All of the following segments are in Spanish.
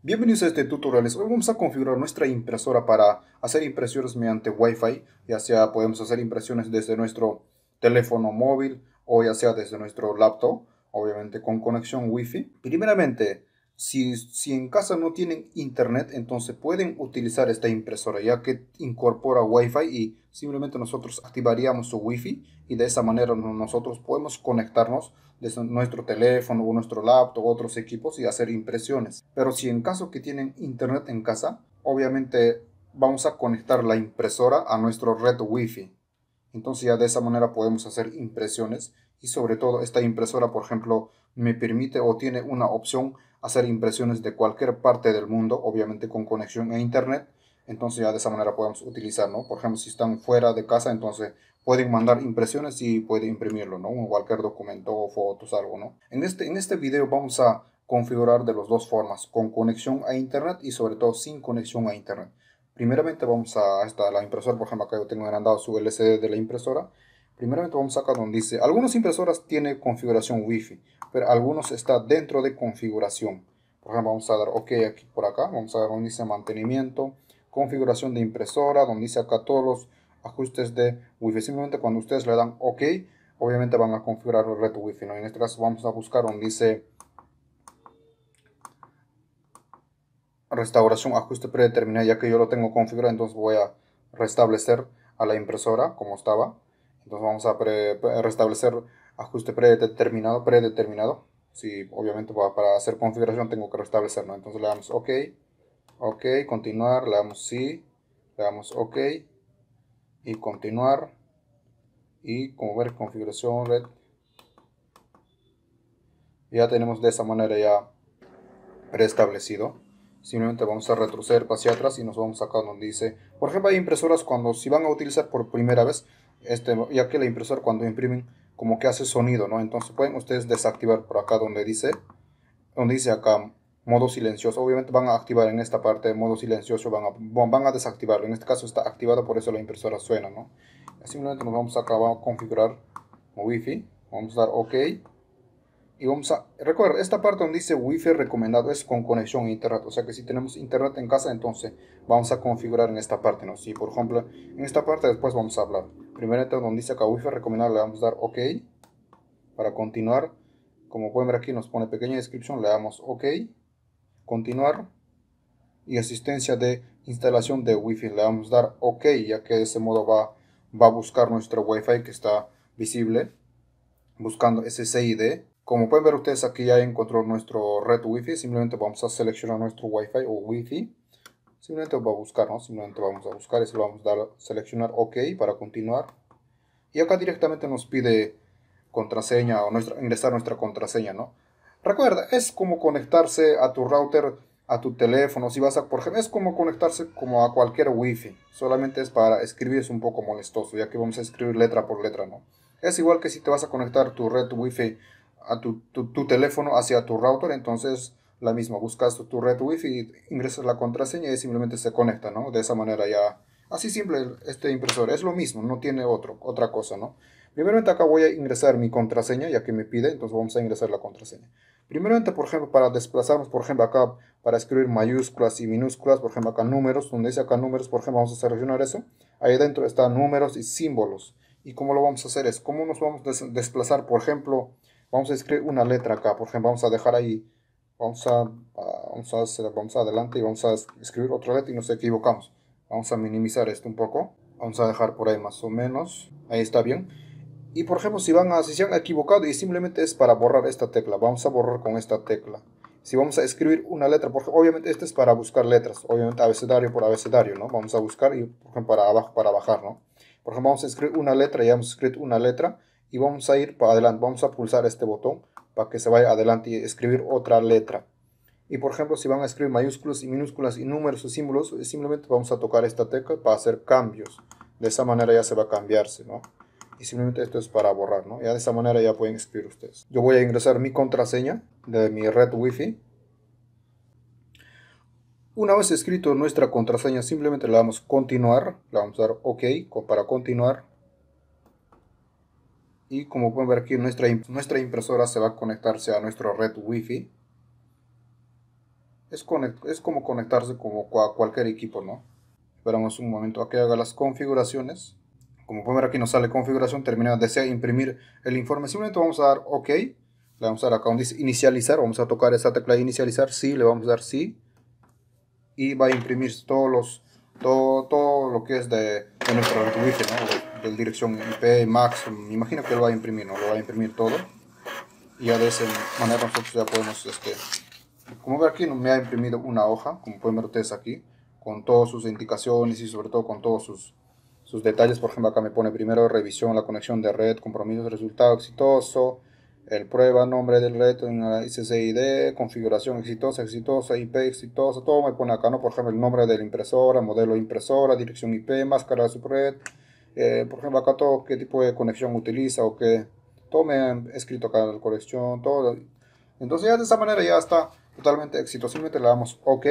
Bienvenidos a este tutorial. Hoy vamos a configurar nuestra impresora para hacer impresiones mediante Wi-Fi. Ya sea podemos hacer impresiones desde nuestro teléfono móvil o ya sea desde nuestro laptop, obviamente con conexión Wi-Fi. Primeramente, si, si en casa no tienen internet, entonces pueden utilizar esta impresora ya que incorpora Wi-Fi y simplemente nosotros activaríamos su Wi-Fi y de esa manera nosotros podemos conectarnos desde nuestro teléfono o nuestro laptop o otros equipos y hacer impresiones. Pero si en caso que tienen internet en casa, obviamente vamos a conectar la impresora a nuestro red Wi-Fi. Entonces ya de esa manera podemos hacer impresiones y sobre todo esta impresora, por ejemplo, me permite o tiene una opción hacer impresiones de cualquier parte del mundo, obviamente con conexión a internet. Entonces ya de esa manera podemos utilizar, ¿no? Por ejemplo, si están fuera de casa, entonces pueden mandar impresiones y pueden imprimirlo, ¿no? Cualquier documento o fotos, algo, ¿no? En este, en este video vamos a configurar de las dos formas, con conexión a internet y sobre todo sin conexión a internet. Primeramente vamos a esta, la impresora, por ejemplo acá yo tengo agrandado su LCD de la impresora. Primeramente vamos acá donde dice, algunas impresoras tienen configuración Wi-Fi, pero algunos está dentro de configuración. Por ejemplo, vamos a dar OK aquí por acá, vamos a dar donde dice mantenimiento, configuración de impresora, donde dice acá todos los ajustes de Wi-Fi. Simplemente cuando ustedes le dan OK, obviamente van a configurar el red Wi-Fi. En este caso vamos a buscar donde dice restauración, ajuste predeterminado, ya que yo lo tengo configurado, entonces voy a restablecer a la impresora como estaba. Entonces vamos a restablecer ajuste predeterminado, predeterminado. Si obviamente para hacer configuración tengo que restablecerlo. Entonces le damos OK, OK, continuar, le damos sí, le damos OK y continuar. Y como ver configuración red. Ya tenemos de esa manera ya preestablecido simplemente vamos a retroceder hacia atrás y nos vamos acá donde dice, por ejemplo hay impresoras cuando si van a utilizar por primera vez, este, ya que la impresora cuando imprimen como que hace sonido, ¿no? Entonces pueden ustedes desactivar por acá donde dice, donde dice acá modo silencioso, obviamente van a activar en esta parte modo silencioso, van a, van a desactivarlo, en este caso está activado por eso la impresora suena, ¿no? Simplemente nos vamos acá, a configurar Wi-Fi, vamos a dar OK y vamos a, recuerda, esta parte donde dice Wi-Fi recomendado es con conexión a internet, o sea que si tenemos internet en casa, entonces vamos a configurar en esta parte, ¿no? Si por ejemplo, en esta parte después vamos a hablar. Primero donde dice acá Wi-Fi recomendado le vamos a dar OK para continuar. Como pueden ver aquí nos pone pequeña descripción, le damos OK, continuar y asistencia de instalación de Wi-Fi, le vamos a dar OK, ya que de ese modo va, va a buscar nuestro Wi-Fi que está visible, buscando ese CID como pueden ver ustedes aquí ya encontró nuestro red Wi-Fi. Simplemente vamos a seleccionar nuestro Wi-Fi o Wi-Fi. Simplemente va a buscar, ¿no? Simplemente vamos a buscar y vamos a dar seleccionar OK para continuar. Y acá directamente nos pide contraseña o nuestra, ingresar nuestra contraseña, ¿no? Recuerda, es como conectarse a tu router, a tu teléfono, si vas a, por ejemplo, es como conectarse como a cualquier Wi-Fi. Solamente es para escribir, es un poco molestoso, ya que vamos a escribir letra por letra, ¿no? Es igual que si te vas a conectar tu red Wi-Fi a tu, tu, teléfono hacia tu router, entonces la misma, buscas tu, red wifi, ingresas la contraseña y simplemente se conecta, ¿no? De esa manera ya, así simple este impresor, es lo mismo, no tiene otro, otra cosa, ¿no? Primeramente acá voy a ingresar mi contraseña, ya que me pide, entonces vamos a ingresar la contraseña. Primeramente, por ejemplo, para desplazarnos, por ejemplo, acá para escribir mayúsculas y minúsculas, por ejemplo, acá números, donde dice acá números, por ejemplo, vamos a seleccionar eso. Ahí dentro están números y símbolos. ¿Y cómo lo vamos a hacer? Es cómo nos vamos a desplazar, por ejemplo, Vamos a escribir una letra acá, por ejemplo, vamos a dejar ahí, vamos a, vamos a, hacer, vamos adelante y vamos a escribir otra letra y nos equivocamos. Vamos a minimizar esto un poco. Vamos a dejar por ahí más o menos. Ahí está bien. Y por ejemplo, si van a, si se han equivocado y simplemente es para borrar esta tecla, vamos a borrar con esta tecla. Si vamos a escribir una letra, porque obviamente este es para buscar letras, obviamente abecedario por abecedario, ¿no? Vamos a buscar y por ejemplo para abajo para bajar, ¿no? Por ejemplo, vamos a escribir una letra, ya hemos escrito una letra y vamos a ir para adelante, vamos a pulsar este botón para que se vaya adelante y escribir otra letra. Y por ejemplo, si van a escribir mayúsculas y minúsculas y números o símbolos, simplemente vamos a tocar esta tecla para hacer cambios. De esa manera ya se va a cambiarse, ¿no? Y simplemente esto es para borrar, ¿no? Ya de esa manera ya pueden escribir ustedes. Yo voy a ingresar mi contraseña de mi red Wi-Fi. Una vez escrito nuestra contraseña, simplemente le damos continuar, le vamos a dar OK para continuar y como pueden ver aquí nuestra, nuestra impresora se va a conectarse a nuestro red wifi es, es como conectarse como a cualquier equipo, ¿no? Esperamos un momento a que haga las configuraciones. Como pueden ver aquí nos sale configuración terminada. Desea imprimir el informe. Simplemente vamos a dar OK. Le vamos a dar acá donde dice inicializar. Vamos a tocar esa tecla de inicializar. Sí, le vamos a dar sí. Y va a imprimir todos los, todo, todo lo que es de, de nuestro wifi, ¿no? De, dirección IP, Max. Me imagino que lo va a imprimir, ¿no? Lo va a imprimir todo. Y ya de esa manera nosotros ya podemos, este, como ven aquí, me ha imprimido una hoja, como pueden ver ustedes aquí con todas sus indicaciones y sobre todo con todos sus, sus detalles. Por ejemplo, acá me pone primero revisión, la conexión de red, compromiso, resultado exitoso, el prueba, nombre del red ICCID, configuración exitosa, exitosa, IP exitosa, todo me pone acá, ¿no? Por ejemplo, el nombre de la impresora, modelo de impresora, dirección IP, máscara de subred, eh, por ejemplo, acá todo qué tipo de conexión utiliza o qué, todo me han escrito acá la todo. Entonces ya de esa manera ya está totalmente exitosamente, le damos OK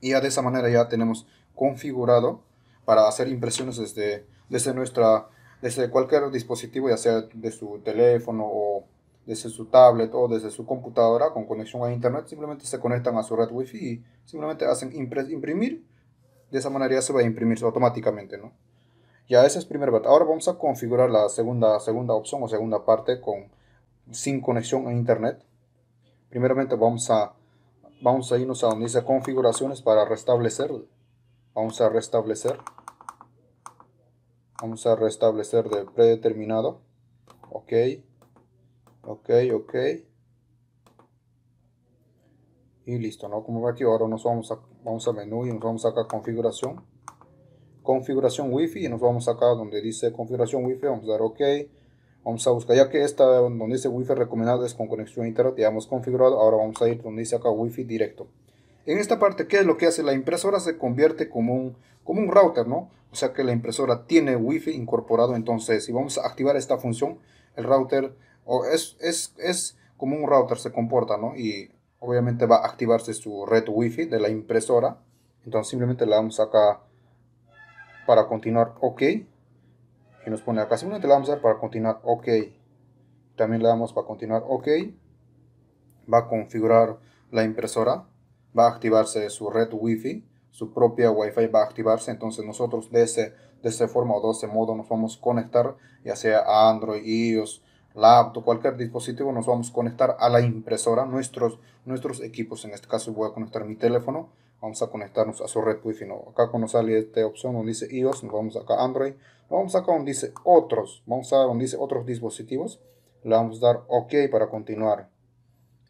y ya de esa manera ya tenemos configurado para hacer impresiones desde, desde, nuestra, desde cualquier dispositivo, ya sea de su teléfono o desde su tablet o desde su computadora con conexión a internet, simplemente se conectan a su red wifi y simplemente hacen imprimir. De esa manera se va a imprimir automáticamente, ¿no? Ya ese es primer parte. Ahora vamos a configurar la segunda, segunda opción o segunda parte con sin conexión a internet. Primeramente vamos a Vamos a irnos a donde dice configuraciones para restablecer. Vamos a restablecer. Vamos a restablecer de predeterminado. Ok. Ok, ok. Y listo, ¿no? Como ve aquí, ahora nos vamos a, vamos a menú y nos vamos acá a configuración. Configuración Wi-Fi y nos vamos acá donde dice configuración Wi-Fi. Vamos a dar OK. Vamos a buscar, ya que esta donde dice Wi-Fi recomendado es con conexión a internet, ya hemos configurado, ahora vamos a ir donde dice acá Wi-Fi directo. En esta parte, ¿qué es lo que hace? La impresora se convierte como un, como un router, ¿no? O sea que la impresora tiene Wi-Fi incorporado, entonces si vamos a activar esta función, el router o es, es, es como un router se comporta, ¿no? Y obviamente va a activarse su red Wi-Fi de la impresora. Entonces simplemente le damos acá para continuar OK. Y nos pone acá simplemente le vamos a dar para continuar OK. También le damos para continuar OK. Va a configurar la impresora va a activarse su red wifi su propia wifi va a activarse. Entonces nosotros de ese de esa forma o de ese modo nos vamos a conectar ya sea a Android, iOS, laptop, cualquier dispositivo nos vamos a conectar a la impresora nuestros, nuestros equipos en este caso voy a conectar mi teléfono vamos a conectarnos a su red wifi ¿no? acá cuando sale esta opción donde dice iOS nos vamos acá a Android vamos acá donde dice otros vamos a donde dice otros dispositivos le vamos a dar ok para continuar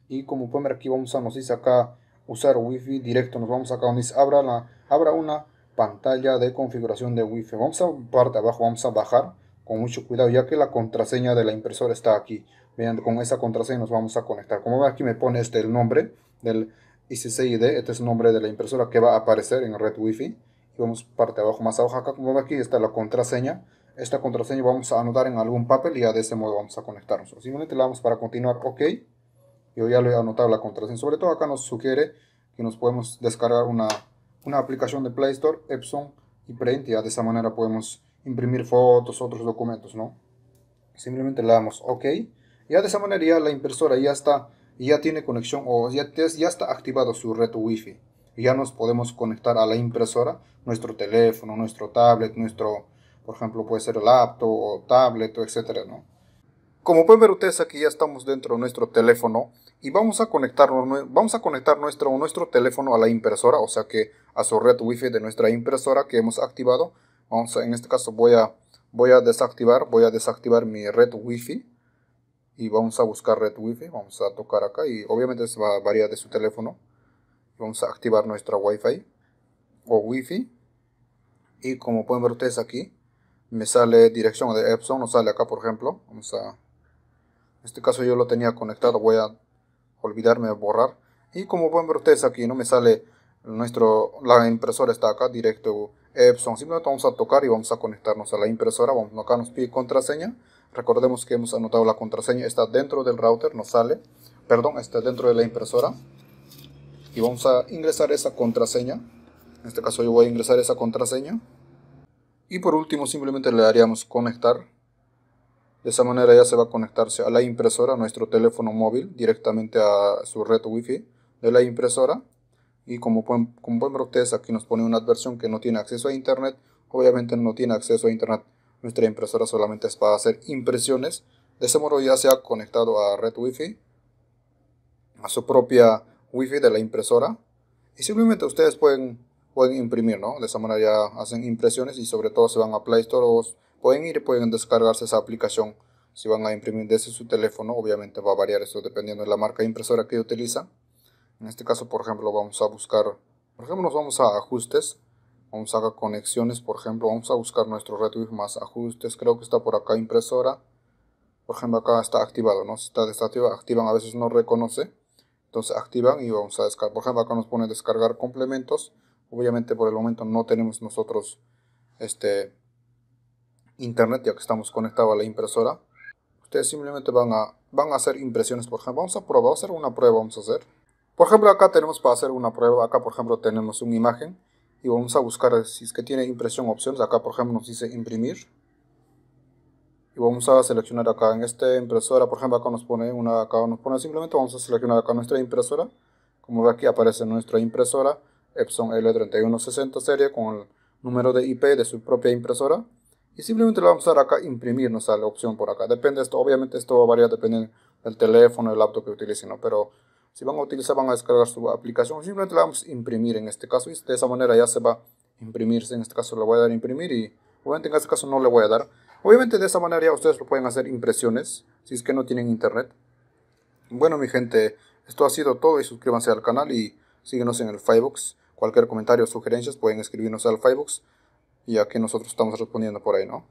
y como pueden ver aquí vamos a nos dice acá usar wifi directo nos vamos acá donde dice abra la abra una pantalla de configuración de wifi vamos a parte abajo vamos a bajar con mucho cuidado ya que la contraseña de la impresora está aquí. Vean con esa contraseña nos vamos a conectar. Como ven aquí me pone este el nombre del ICCID, este es el nombre de la impresora que va a aparecer en red wifi. Y vamos parte abajo más abajo. Acá como ve aquí está la contraseña. Esta contraseña vamos a anotar en algún papel y ya de ese modo vamos a conectarnos. Simplemente le damos para continuar ok. Yo ya le he anotado la contraseña. Sobre todo acá nos sugiere que nos podemos descargar una, una aplicación de Play Store Epson y Print. Ya de esa manera podemos imprimir fotos otros documentos no simplemente le damos ok. Ya de esa manera ya la impresora ya está ya tiene conexión o ya, ya está activado su red wifi. Ya nos podemos conectar a la impresora nuestro teléfono nuestro tablet nuestro por ejemplo puede ser laptop o tablet etcétera no como pueden ver ustedes aquí ya estamos dentro de nuestro teléfono y vamos a conectar vamos a conectar nuestro nuestro teléfono a la impresora o sea que a su red wifi de nuestra impresora que hemos activado vamos a, en este caso voy a voy a desactivar voy a desactivar mi red wifi y vamos a buscar red wifi vamos a tocar acá y obviamente se va a variar de su teléfono. Vamos a activar nuestra wifi o wifi y como pueden ver ustedes aquí me sale dirección de Epson nos sale acá por ejemplo. Vamos a en este caso yo lo tenía conectado voy a olvidarme de borrar. Y como pueden ver ustedes aquí no me sale nuestro la impresora está acá directo Epson simplemente vamos a tocar y vamos a conectarnos a la impresora vamos acá nos pide contraseña Recordemos que hemos anotado la contraseña, está dentro del router, nos sale, perdón, está dentro de la impresora. Y vamos a ingresar esa contraseña. En este caso yo voy a ingresar esa contraseña. Y por último simplemente le daríamos conectar. De esa manera ya se va a conectarse a la impresora, a nuestro teléfono móvil, directamente a su red wifi de la impresora. Y como pueden, como pueden ver ustedes, aquí nos pone una adversión que no tiene acceso a internet. Obviamente no tiene acceso a internet. Nuestra impresora solamente es para hacer impresiones. De ese modo ya se ha conectado a red wifi, a su propia wifi de la impresora. Y simplemente ustedes pueden, pueden imprimir, ¿no? De esa manera ya hacen impresiones y sobre todo se van a Play Store pueden ir y pueden descargarse esa aplicación. Si van a imprimir desde su teléfono, obviamente va a variar eso dependiendo de la marca de impresora que utilizan. En este caso, por ejemplo, vamos a buscar, por ejemplo, nos vamos a ajustes, vamos a conexiones, por ejemplo, vamos a buscar nuestro Red más ajustes, creo que está por acá impresora. Por ejemplo, acá está activado, ¿no? Si está desactivado, activan, a veces no reconoce. Entonces activan y vamos a descargar. Por ejemplo, acá nos pone descargar complementos. Obviamente por el momento no tenemos nosotros este internet ya que estamos conectados a la impresora. Ustedes simplemente van a, van a hacer impresiones, por ejemplo. Vamos a probar, vamos a hacer una prueba, vamos a hacer. Por ejemplo, acá tenemos para hacer una prueba. Acá, por ejemplo, tenemos una imagen. Y vamos a buscar si es que tiene impresión opciones. Acá, por ejemplo, nos dice imprimir y vamos a seleccionar acá en esta impresora por ejemplo acá nos pone una acá nos pone simplemente vamos a seleccionar acá nuestra impresora como ve aquí aparece nuestra impresora Epson L3160 serie con el número de IP de su propia impresora y simplemente le vamos a dar acá imprimir nos sale la opción por acá depende esto obviamente esto va a variar dependiendo del teléfono el laptop que utilicen ¿no? pero si van a utilizar van a descargar su aplicación simplemente le vamos a imprimir en este caso y de esa manera ya se va a imprimirse en este caso le voy a dar imprimir y obviamente en este caso no le voy a dar Obviamente de esa manera ya ustedes lo pueden hacer impresiones si es que no tienen internet. Bueno mi gente, esto ha sido todo y suscríbanse al canal y síguenos en el Firebox. Cualquier comentario o sugerencias pueden escribirnos al Firebox y aquí nosotros estamos respondiendo por ahí, ¿no?